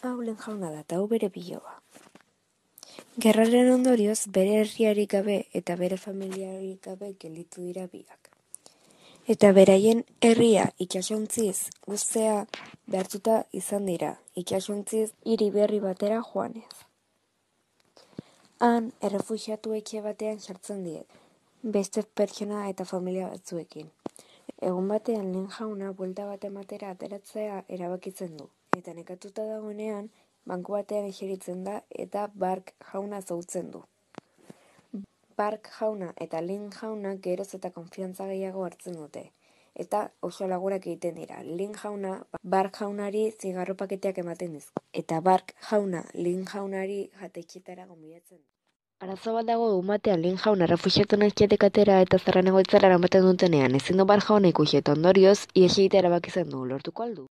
Hau lehen jauna da, hau bere biloba. Gerraren ondorioz, bere herriarik gabe eta bere familiarik gabe gelditu dira biak. Eta beraien herria itxasontziz guztea behartuta izan dira, itxasontziz hiri berri batera joanez. Han, errefuxiatu etxe batean sartzen diet, beste pertsona eta familia batzuekin. Egun batean lehen jauna buelta bat ematera ateratzea erabakitzen du. Eta nekatuta dagoenean, banku batean eseritzen da eta bark jauna zautzen du. Bark jauna eta lehen jauna geroz eta konfiantza gehiago hartzen dute. Eta oso lagurak egiten dira. Lehen jauna bark jaunari zigarro paketeak ematen dizko. Eta bark jauna lehen jaunari jatetxetara gonbidatzen. Arazo bat dago batean lehen jauna refuxiatu naizkietek atera eta zerran egoitzara eramaten dutenean. Ezin du bark jauna ikusi eta ondorioz, ies egitea erabaki zen du, lortuko aldu?